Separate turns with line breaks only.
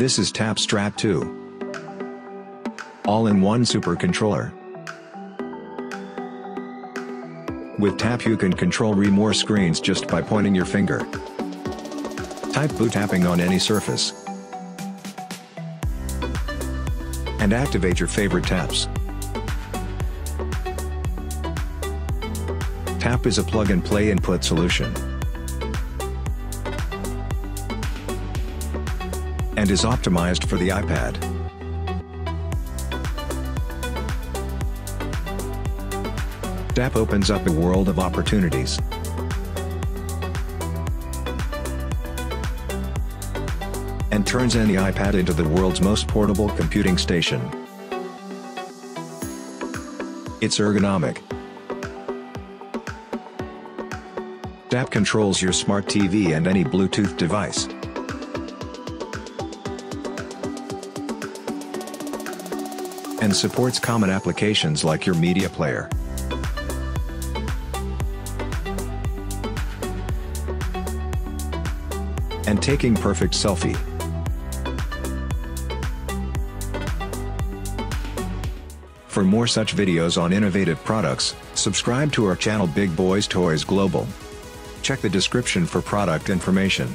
This is Tap Strap 2. All-in-one super controller. With Tap you can control re more screens just by pointing your finger. Type boot tapping on any surface. And activate your favorite taps. Tap is a plug-and-play input solution. And is optimized for the iPad. Tap opens up a world of opportunities. And turns any iPad into the world's most portable computing station. It's ergonomic. Tap controls your smart TV and any Bluetooth device. And supports common applications like your media player. And taking perfect selfie. For more such videos on innovative products, subscribe to our channel Big Boys Toys Global. Check the description for product information.